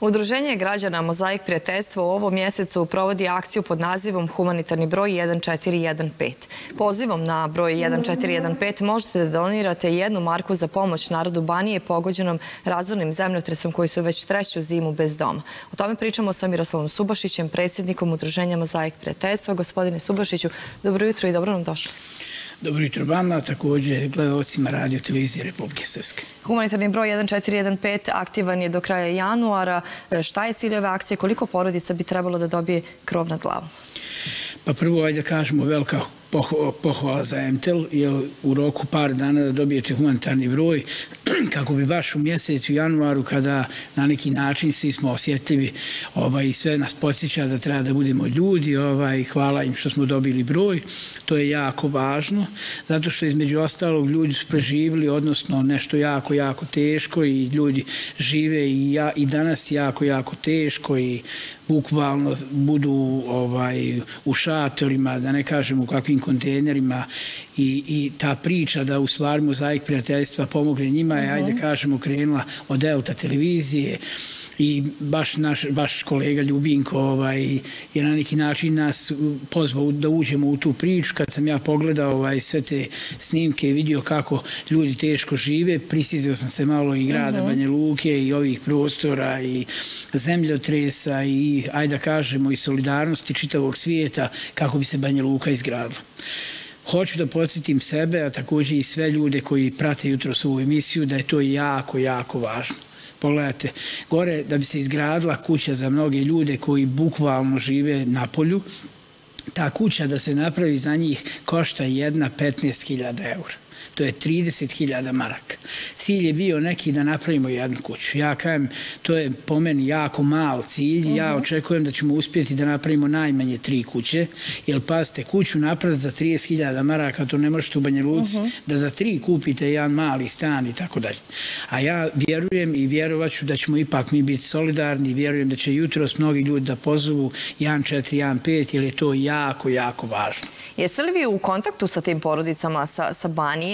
Udruženje građana Mozaik prijateljstva u ovom mjesecu provodi akciju pod nazivom Humanitarni broj 1415. Pozivom na broj 1415 možete da donirate jednu marku za pomoć narodu Banije pogođenom razvornim zemljotresom koji su već treću zimu bez doma. O tome pričamo sa Miroslavom Subašićem, predsjednikom Udruženja Mozaik prijateljstva. Gospodine Subašiću, dobro jutro i dobro nam došli. Dobro jutro vama, također gledalcima radio televizije Republike Srpske. Humanitarni broj 1415 aktivan je do kraja januara. E, šta je cilj ove akcije? Koliko porodica bi trebalo da dobije krov nad glavom? Pa prvo, ajde kažemo, velika pohvala za MTEL, je u roku par dana da dobijete humanitarni broj, kako bi baš u mjesecu januaru, kada na neki način svi smo osjetljivi ovaj, i sve nas posjeća da treba da budemo ljudi, ovaj, hvala im što smo dobili broj, to je jako važno, zato što između ostalog ljudi su preživili, odnosno nešto jako, jako teško i ljudi žive i, ja, i danas jako, jako teško i bukvalno budu ovaj u šatorima, da ne kažem u kakvim kontejnerima i, i ta priča da u stvari mozaik prijateljstva pomogne njima je, ajde mhm. kažemo, krenula od Delta televizije i baš naš baš kolega Ljubinko ovaj je na neki način nas pozvao da uđemo u tu priču kad sam ja pogledao ovaj sve te snimke i vidio kako ljudi teško žive prisjetio sam se malo i grada mhm. -huh. Banja Luke i ovih prostora i zemljotresa i ajde da kažemo i solidarnosti čitavog svijeta kako bi se Banja Luka izgradila Hoću da podsjetim sebe, a također i sve ljude koji prate jutro svoju emisiju, da je to jako, jako važno pogledajte, gore da bi se izgradila kuća za mnoge ljude koji bukvalno žive na polju, ta kuća da se napravi za njih košta jedna 15.000 eura to je 30.000 maraka. Cilj je bio neki da napravimo jednu kuću. Ja kajem, to je po meni jako mal cilj. Ja mhm. očekujem da ćemo uspjeti da napravimo najmanje tri kuće. Jer pazite, kuću napraviti za 30.000 maraka, to ne možete u Banja Luci, mhm. da za tri kupite jedan mali stan i tako dalje. A ja vjerujem i vjerovaću da ćemo ipak mi biti solidarni. Vjerujem da će jutro mnogi ljudi da pozovu 1.4, 1.5, jer je to jako, jako važno. Jeste li vi u kontaktu sa tim porodicama sa, sa Banije?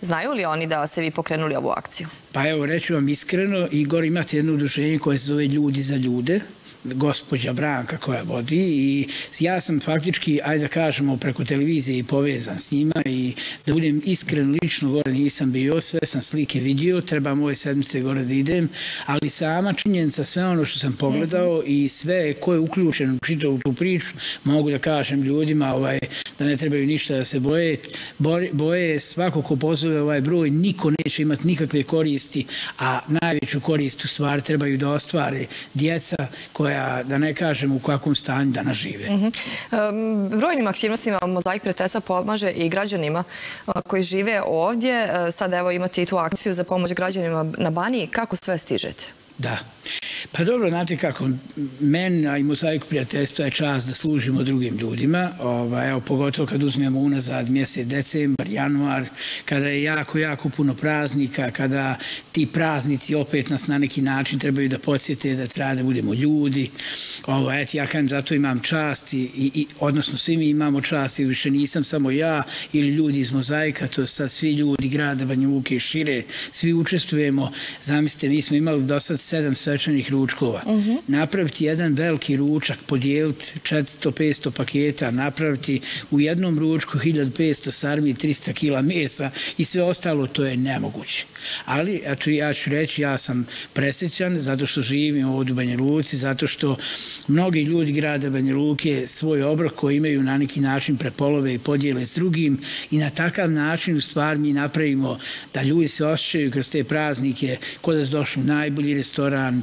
Znaju li oni da se vi pokrenuli ovu akciju? Pa evo, reću vam iskreno, Igor imate jedno udruženje koje se zove Ljudi za ljude gospođa Branka koja vodi i ja sam faktički, ajde da kažemo, preko televizije i povezan s njima i da budem iskren lično gore nisam bio, sve sam slike vidio, treba moje sedmice gore da idem, ali sama činjenica sve ono što sam pogledao i sve ko je uključen u čitavu tu priču, mogu da kažem ljudima ovaj, da ne trebaju ništa da se boje, boje svako ko pozove ovaj broj, niko neće imati nikakve koristi, a najveću korist u stvari trebaju da ostvare djeca koja koja, da ne kažem u kakvom stanju danas žive. Mhm. Brojnim aktivnostima Mozaik Pretesa pomaže i građanima koji žive ovdje. Sada evo imate i tu akciju za pomoć građanima na Baniji. Kako sve stižete? Da. Pa dobro, znate kako, men, a i mozaik prijateljstva je čas da služimo drugim ljudima, ovaj, evo, pogotovo kad uzmemo unazad mjesec decembar, januar, kada je jako, jako puno praznika, kada ti praznici opet nas na neki način trebaju da podsjete da treba da budemo ljudi. Ovo, eto, ja kažem, zato imam čast, i, i, odnosno svi mi imamo čast i više nisam samo ja ili ljudi iz mozaika, to sad svi ljudi grada Banja Luke i šire, svi učestvujemo. Zamislite, mi smo imali do sad sedam svečanih ručkova. Uh -huh. Napraviti jedan veliki ručak, podijeliti 400-500 paketa, napraviti u jednom ručku 1500 sarmi, 300 kila mesa i sve ostalo, to je nemoguće. Ali, eto, ja ću reći, ja sam presjećan zato što živim ovdje u Banja Luci, zato što mnogi ljudi grada Banja Luke svoj obrok koji imaju na neki način prepolove i podijele s drugim i na takav način u stvari mi napravimo da ljudi se osjećaju kroz te praznike kod da su došli u najbolji restoran,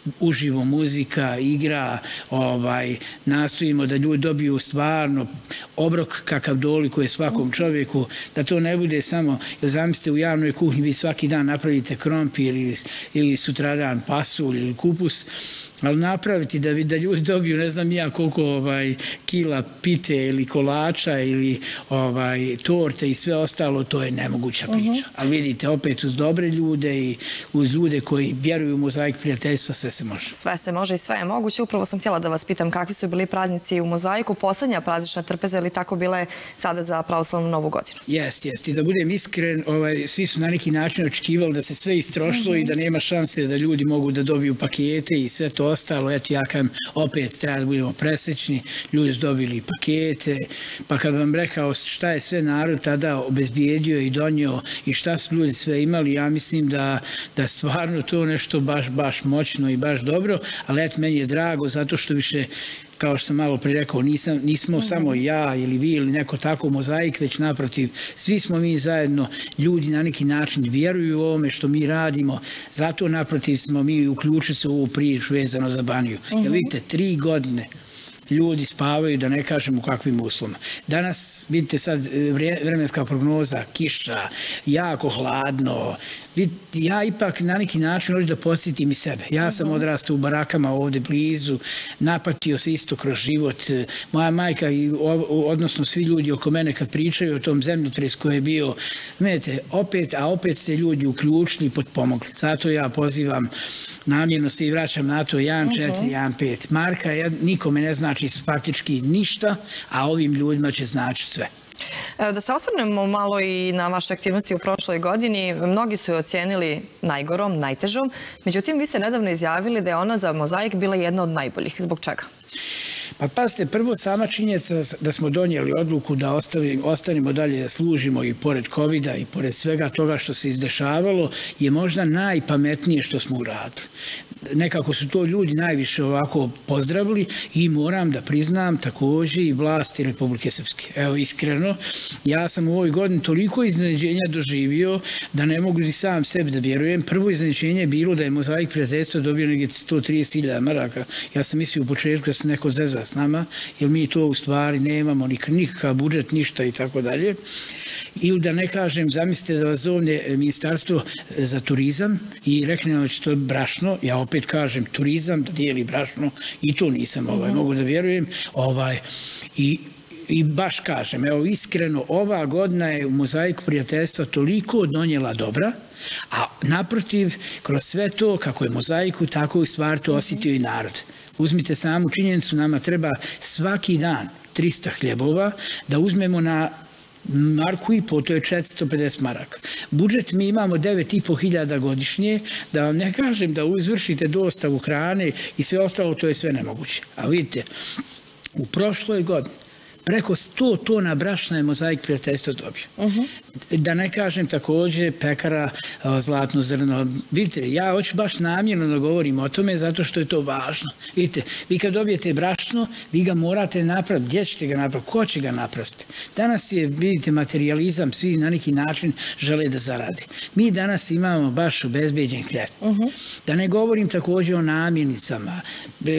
uživo muzika, igra, ovaj, nastojimo da ljudi dobiju stvarno obrok kakav doli koji je svakom čovjeku, da to ne bude samo, jer zamislite u javnoj kuhnji vi svaki dan napravite krompir ili, ili sutradan pasulj ili kupus, ali napraviti da, da ljudi dobiju ne znam ja koliko ovaj, kila pite ili kolača ili ovaj, torte i sve ostalo, to je nemoguća priča. Uh mhm. -huh. Ali vidite, opet uz dobre ljude i uz ljude koji vjeruju u mozaik prijateljstva se sve se može. Sve se može i sve je moguće. Upravo sam htjela da vas pitam kakvi su bili praznici u Mozaiku. Poslednja praznična trpeza ili tako bile sada za pravoslavnu novu godinu? Jest, jest. I da budem iskren, ovaj, svi su na neki način očekivali da se sve istrošlo i da nema šanse da ljudi mogu da dobiju pakete i sve to ostalo. Eto, ja kam opet treba da budemo presečni, ljudi su dobili pakete, pa kad vam rekao šta je sve narod tada obezbijedio i donio i šta su ljudi sve imali, ja mislim da, da stvarno to nešto baš, baš moćno i baš dobro, ali eto, meni je drago zato što više kao što sam malo prije rekao, nisam, nismo mm -hmm. samo ja ili vi ili neko tako mozaik, već naprotiv, svi smo mi zajedno, ljudi na neki način vjeruju u ovome što mi radimo, zato naprotiv smo mi uključili se u ovu priču vezano za Baniju. Mm -hmm. Jer vidite, tri godine, ljudi spavaju, da ne kažem u kakvim uslovima. Danas, vidite sad, vremenska prognoza, kiša, jako hladno. Ja ipak na neki način hoću da posjetim i sebe. Ja sam mhm. odrastao u barakama ovde blizu, napatio se isto kroz život. Moja majka, i odnosno svi ljudi oko mene kad pričaju o tom zemljotres koji je bio, vidite, opet, a opet ste ljudi uključili i potpomogli. Zato ja pozivam, namjerno se i vraćam na to 1-4, 1-5. Marka nikome ne znači znači faktički ništa, a ovim ljudima će znači sve. Da se osvrnemo malo i na vaše aktivnosti u prošloj godini, mnogi su je ocijenili najgorom, najtežom, međutim vi ste nedavno izjavili da je ona za mozaik bila jedna od najboljih. Zbog čega? Pa pazite, prvo sama činjenica da smo donijeli odluku da ostanemo dalje da služimo i pored COVID-a i pored svega toga što se izdešavalo je možda najpametnije što smo uradili nekako su to ljudi najviše ovako pozdravili i moram da priznam također i vlasti Republike Srpske. Evo, iskreno, ja sam u ovoj godini toliko iznenađenja doživio da ne mogu ni sam sebi da vjerujem. Prvo iznenađenje je bilo da je Mozaik prijateljstva dobio negdje 130.000 maraka. Ja sam mislio u početku da se neko zeza s nama, jer mi to u stvari nemamo nikakav budžet, ništa i tako dalje ili da ne kažem, zamislite da vas zovne ministarstvo za turizam i rekne da će to brašno, ja opet kažem turizam da dijeli brašno i to nisam ovaj, mhm. mogu da vjerujem ovaj, i I baš kažem, evo iskreno, ova godina je u mozaiku prijateljstva toliko donijela dobra, a naprotiv, kroz sve to, kako je mozaiku, tako u stvar to osjetio i narod. Uzmite samu činjenicu, nama treba svaki dan 300 hljebova da uzmemo na marku i po, to je 450 maraka. Budžet mi imamo 9,5 hiljada godišnje, da vam ne kažem da izvršite dostavu hrane i sve ostalo, to je sve nemoguće. A vidite, u prošloj godini preko 100 tona brašna je mozaik prijateljstva dobio. Uh -huh. Da ne kažem također pekara zlatno zrno. Vidite, ja hoću baš namjerno da govorim o tome zato što je to važno. Vidite, vi kad dobijete brašno, vi ga morate napraviti. Gdje ćete ga napraviti? Ko će ga napraviti? Danas je, vidite, materializam, svi na neki način žele da zarade. Mi danas imamo baš obezbeđen hljeb. Uh -huh. Da ne govorim također o namjenicama,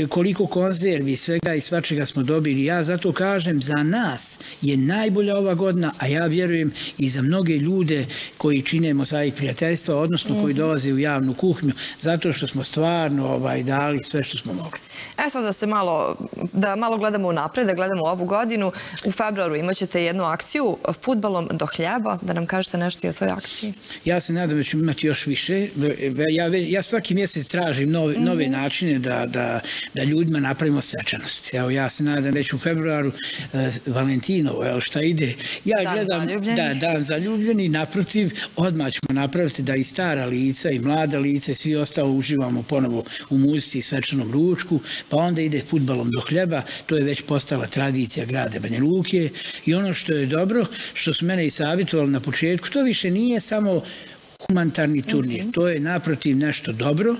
koliko konzervi, svega i svačega smo dobili. Ja zato kažem, za nas je najbolja ova godina, a ja vjerujem i za mnoge ljude koji čine mozaik prijateljstva, odnosno koji mhm. dolaze u javnu kuhnju, zato što smo stvarno ovaj, dali sve što smo mogli. E sad da se malo, da malo gledamo u napred, da gledamo ovu godinu. U februaru imat ćete jednu akciju futbalom do hljeba. Da nam kažete nešto i o toj akciji. Ja se nadam da ćemo imati još više. Ja, ja svaki mjesec tražim nove, mm -hmm. nove načine da, da, da ljudima napravimo svečanost. Evo, ja se nadam već u februaru uh, Valentinovo, evo šta ide. Ja dan gledam, da, dan zaljubljeni, naprotiv, odmah ćemo napraviti da i stara lica i mlada lica svi ostalo uživamo ponovo u muzici i svečanom ručku pa onda ide futbalom do hljeba, to je već postala tradicija grade Banja Luke i ono što je dobro, što su mene i savjetovali na početku, to više nije samo humanitarni turnir. To je naprotiv nešto dobro,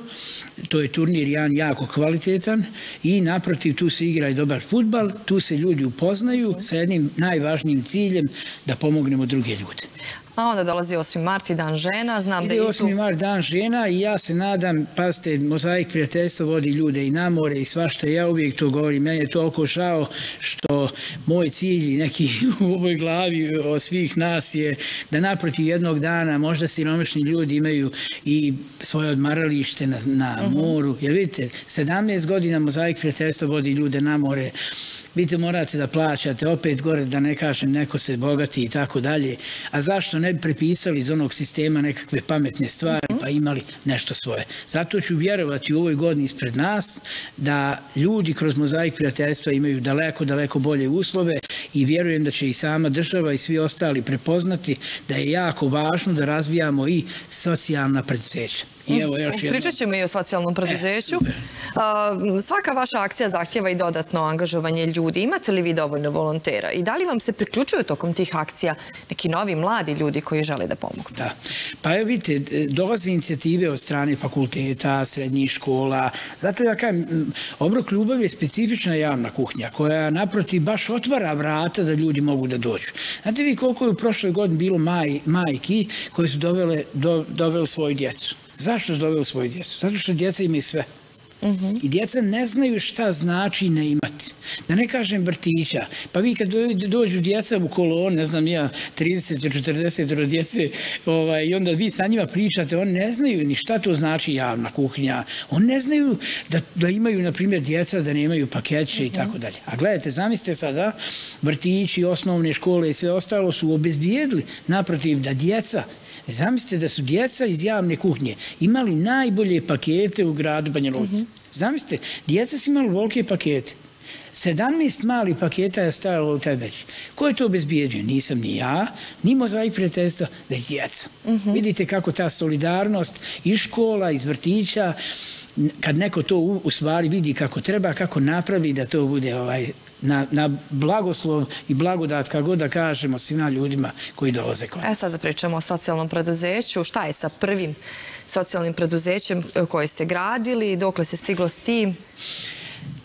to je turnir jedan jako kvalitetan i naprotiv tu se igra i dobar futbal, tu se ljudi upoznaju sa jednim najvažnijim ciljem da pomognemo druge ljude. A onda dolazi 8. mart i dan žena. Znam Ide da 8. mart dan žena i ja se nadam, pazite, mozaik prijateljstva vodi ljude i na more i svašta. Ja uvijek to govorim. Meni je toliko šao što moj cilj neki u ovoj glavi od svih nas je da naprotiv jednog dana možda siromašni ljudi imaju i svoje odmaralište na, na uh mhm. -huh. moru. Jer vidite, 17 godina mozaik prijateljstva vodi ljude na more vidite morate da plaćate opet gore da ne kažem neko se bogati i tako dalje. A zašto ne bi prepisali iz onog sistema nekakve pametne stvari, pa imali nešto svoje. Zato ću vjerovati u ovoj godini ispred nas da ljudi kroz mozaik prijateljstva imaju daleko, daleko bolje uslove i vjerujem da će i sama država i svi ostali prepoznati da je jako važno da razvijamo i socijalna predsjeća. I evo još jedno. Pričat ćemo i o socijalnom preduzeću. E, svaka vaša akcija zahtjeva i dodatno angažovanje ljudi. Imate li vi dovoljno volontera? I da li vam se priključuju tokom tih akcija neki novi mladi ljudi koji žele da pomogu? Da. Pa evo vidite, dolaze inicijative od strane fakulteta, srednjih škola. Zato ja kajem, obrok ljubav je specifična javna kuhnja koja naproti baš otvara vrata da ljudi mogu da dođu. Znate vi koliko je u prošloj godini bilo maj, majki koje su dovele, do, dovele svoju djecu? Zašto su doveli svoju djecu? Zato što djeca imaju sve. I djeca ne znaju šta znači ne imati. Da ne kažem vrtića. Pa vi kad dođu djeca u kolon, ne znam ja, 30-40 djece, ovaj, i onda vi sa njima pričate, oni ne znaju ni šta to znači javna kuhinja. Oni ne znaju da, da imaju, na primjer, djeca da nemaju pakeće i tako dalje. A gledajte, zamislite sada, vrtići, osnovne škole i sve ostalo su obezbijedili naprotiv da djeca Zamislite da su djeca iz javne kuhnje imali najbolje pakete u gradu Banja Luci. Mhm. Zamislite, djeca su imali volke pakete. 17 mali paketa je stajalo u taj već. Ko je to obezbijeđio? Nisam ni ja, ni mozaik prijateljstva, već djeca. Mhm. Vidite kako ta solidarnost iz škola, iz vrtića, kad neko to u, stvari vidi kako treba, kako napravi da to bude ovaj, na, na blagoslov i blagodat, kako god da kažemo svima ljudima koji dolaze kod nas. E sad da pričamo o socijalnom preduzeću. Šta je sa prvim socijalnim preduzećem koje ste gradili? Dokle se stiglo s tim?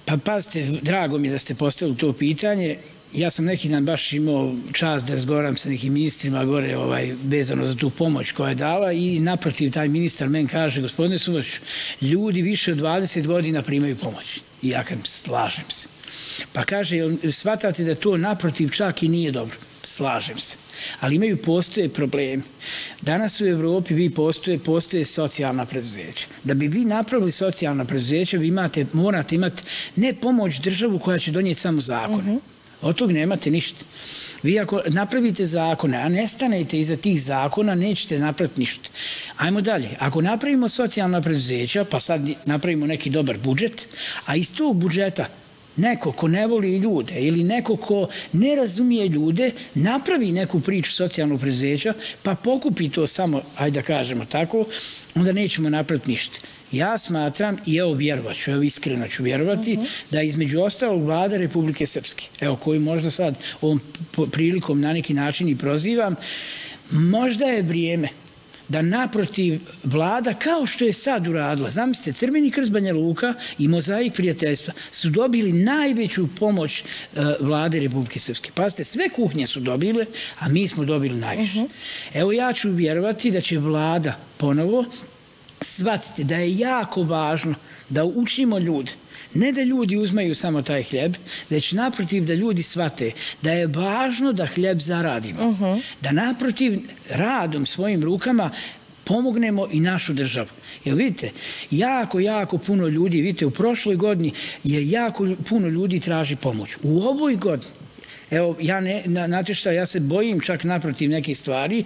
Pa pazite, drago mi da ste postavili to pitanje. Ja sam neki dan baš imao čast da razgovaram sa nekim ministrima gore ovaj, vezano za tu pomoć koja je dala i naprotiv taj ministar men kaže, gospodine Sumoć, ljudi više od 20 godina primaju pomoć. I ja kažem, slažem se. Pa kaže, shvatate da to naprotiv čak i nije dobro. Slažem se. Ali imaju postoje problemi. Danas u Evropi vi postoje, postoje socijalna preduzeća. Da bi vi napravili socijalna preduzeća, vi imate, morate imati ne pomoć državu koja će donijeti samo zakone. Mm -hmm. Od tog nemate ništa. Vi ako napravite zakone, a ne stanete iza tih zakona, nećete napraviti ništa. Ajmo dalje. Ako napravimo socijalna preduzeća, pa sad napravimo neki dobar budžet, a iz tog budžeta neko ko ne voli ljude ili neko ko ne razumije ljude, napravi neku priču socijalnog preduzeća, pa pokupi to samo, ajde da kažemo tako, onda nećemo napraviti ništa. Ja smatram, i evo vjerovat ću, evo iskreno ću vjerovati, uh mhm. -huh. da između ostalog vlada Republike Srpske, evo koju možda sad ovom prilikom na neki način i prozivam, možda je vrijeme da naprotiv vlada, kao što je sad uradila, zamislite, Crveni krst Banja Luka i Mozaik prijateljstva su dobili najveću pomoć uh, vlade Republike Srpske. Pazite, sve kuhnje su dobile, a mi smo dobili najviše. Uh mhm. -huh. Evo ja ću vjerovati da će vlada ponovo shvatiti da je jako važno da učimo ljude ne da ljudi uzmaju samo taj hljeb, već naprotiv da ljudi svate da je važno da hljeb zaradimo. Uh -huh. Da naprotiv radom svojim rukama pomognemo i našu državu. Jer vidite, jako, jako puno ljudi, vidite, u prošloj godini je jako puno ljudi traži pomoć. U ovoj godini Evo, ja ne, znate šta, ja se bojim čak naprotiv neke stvari,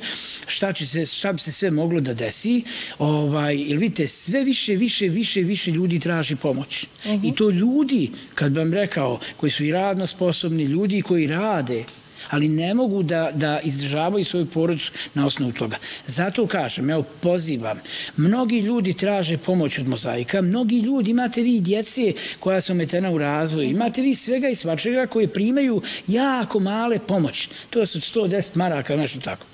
šta, će se, šta bi se sve moglo da desi, ovaj, ili vidite, sve više, više, više, više ljudi traži pomoć. Uh -huh. I to ljudi, kad vam rekao, koji su i radno sposobni, ljudi koji rade, ali ne mogu da, da izdržavaju svoju porodicu na osnovu toga. Zato kažem, evo, pozivam, mnogi ljudi traže pomoć od mozaika, mnogi ljudi, imate vi djece koja su metena u razvoju, imate vi svega i svačega koje primaju jako male pomoć. To su 110 maraka, nešto tako.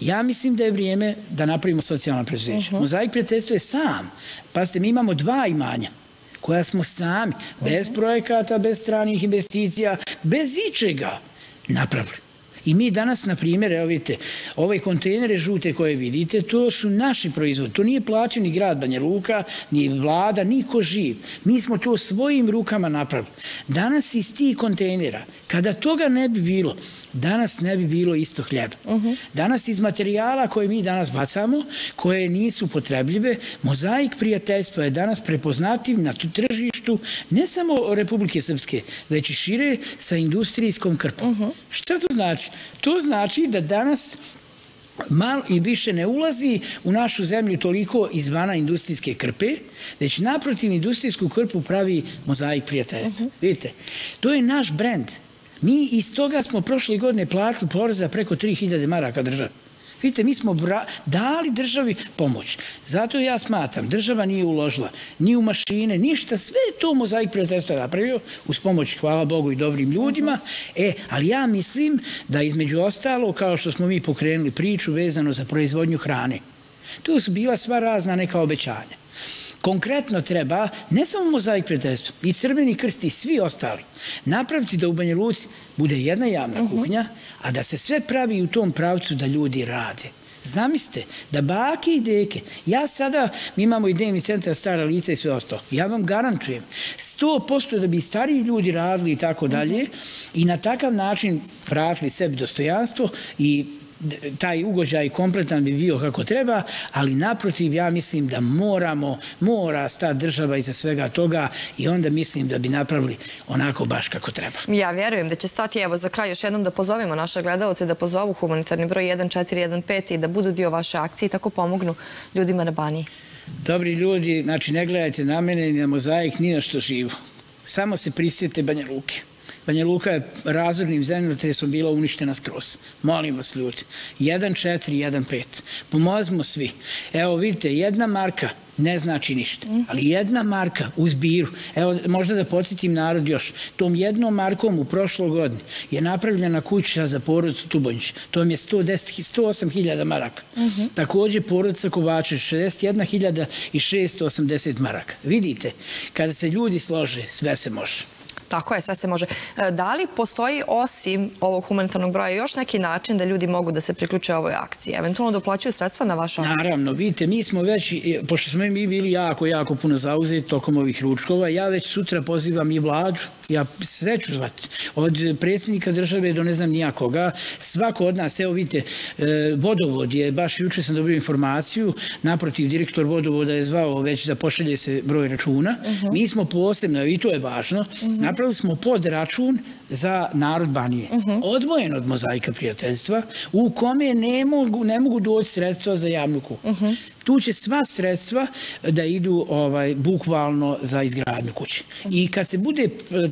Ja mislim da je vrijeme da napravimo socijalno preduzeće. Uh -huh. Mozaik prijateljstvo je sam. Pazite, mi imamo dva imanja koja smo sami, bez projekata, bez stranih investicija, bez ičega napravili. I mi danas, na primjer, evo vidite, ove kontejnere žute koje vidite, to su naši proizvodi. To nije plaćen ni grad Banja Luka, ni vlada, niko živ. Mi smo to svojim rukama napravili. Danas iz tih kontejnera, kada toga ne bi bilo, danas ne bi bilo isto hljeba. Mhm. Danas iz materijala koje mi danas bacamo, koje nisu potrebljive, mozaik prijateljstva je danas prepoznativ na tu tržištu ne samo Republike Srpske, već i šire sa industrijskom krpom. Mhm. Šta to znači? To znači da danas malo i više ne ulazi u našu zemlju toliko izvana industrijske krpe, već naprotiv industrijsku krpu pravi mozaik prijateljstva. Uh -huh. Vidite, to je naš brend. Mi iz toga smo prošle godine platili poreza preko 3000 maraka država. Vidite, mi smo dali državi pomoć. Zato ja smatam, država nije uložila ni u mašine, ništa, sve to mozaik prijateljstva napravio, uz pomoć, hvala Bogu i dobrim ljudima. E, ali ja mislim da između ostalo, kao što smo mi pokrenuli priču vezano za proizvodnju hrane, tu su bila sva razna neka obećanja konkretno treba, ne samo mozaik prijateljstva, i crveni krst i svi ostali, napraviti da u Banja Luci bude jedna javna mhm. kuhnja, a da se sve pravi u tom pravcu da ljudi rade. Zamislite, da bake i deke, ja sada, mi imamo idejni centar stara lica i sve ostalo, ja vam garantujem, 100% da bi stariji ljudi radili i tako dalje i na takav način vratili sebi dostojanstvo i taj ugođaj kompletan bi bio kako treba, ali naprotiv ja mislim da moramo, mora sta država iza svega toga i onda mislim da bi napravili onako baš kako treba. Ja vjerujem da će stati, evo za kraj još jednom da pozovemo naše gledalce da pozovu humanitarni broj 1415 i da budu dio vaše akcije i tako pomognu ljudima na Baniji. Dobri ljudi, znači ne gledajte na mene ni na mozaik, ni na što živo. Samo se prisjete Banja Luke. Banja Luka je razrednim zemljotresom bila uništena skroz. Molim vas ljudi. 1-4, 1-5. Pomozimo svi. Evo vidite, jedna marka ne znači ništa. Ali jedna marka u zbiru, evo možda da podsjetim narod još, tom jednom markom u prošloj godini je napravljena kuća za porodicu Tubonjić. To je 108.000 maraka. Također porodica Kovače 61.680 maraka. Vidite, kada se ljudi slože, sve se može. Tako je, sve se može. E, da li postoji osim ovog humanitarnog broja još neki način da ljudi mogu da se priključe ovoj akciji? Eventualno da uplaćuju sredstva na vaš akciju? Naravno, vidite, mi smo već, e, pošto smo mi bili jako, jako puno zauzeti tokom ovih ručkova, ja već sutra pozivam i vladu, ja sve ću zvati, od predsjednika države do ne znam nijakoga, svako od nas, evo vidite, e, vodovod je, baš juče sam dobio informaciju, naprotiv, direktor vodovoda je zvao već da pošalje se broj računa, mhm. mi smo posebno, i to je važno, mhm. napravili smo pod račun za narod Banije. Mhm. Odvojen od mozaika prijateljstva, u kome ne mogu, ne mogu doći sredstva za javnu kuću. Tu će sva sredstva da idu ovaj bukvalno za izgradnju kuće. I kad se bude e,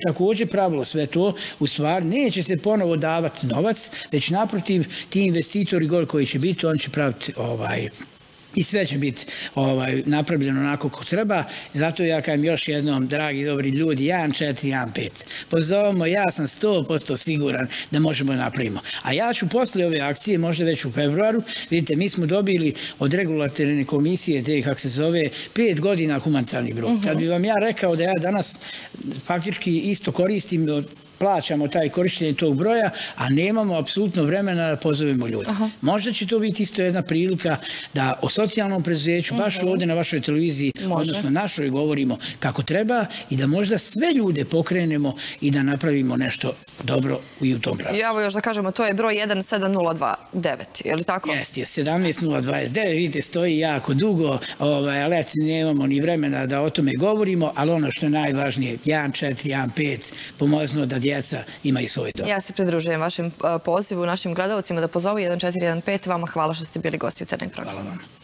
također pravilo sve to, u stvari neće se ponovo davati novac, već naprotiv ti investitori gol koji će biti, on će praviti ovaj i sve će biti ovaj, napravljeno onako kako treba. Zato ja kajem još jednom, dragi dobri ljudi, 1, 4, 1, 5. Pozovemo, ja sam 100% siguran da možemo napravimo. A ja ću posle ove akcije, možda već u februaru, vidite, mi smo dobili od regulatorne komisije, te kak se zove, pet godina humanitarni broj. Uh -huh. Kad bi vam ja rekao da ja danas faktički isto koristim plaćamo taj korištenje tog broja, a nemamo apsolutno vremena da pozovemo ljudi. Možda će to biti isto jedna prilika da o socijalnom preduzeću, baš mhm. ovdje na vašoj televiziji, odnosno našoj, govorimo kako treba i da možda sve ljude pokrenemo i da napravimo nešto dobro i u tom pravu. I evo još da kažemo, to je broj 17029, je li tako? Jeste, je 17029, vidite, stoji jako dugo, ovaj, ali nemamo ni vremena da o tome govorimo, ali ono što je najvažnije, 1, 4, 1, 5, pomozno da djeca imaju svoj dom. Ja se pridružujem vašem pozivu, našim gledalcima da pozovu 1415. Vama hvala što ste bili gosti u Ternik programu. Hvala vam.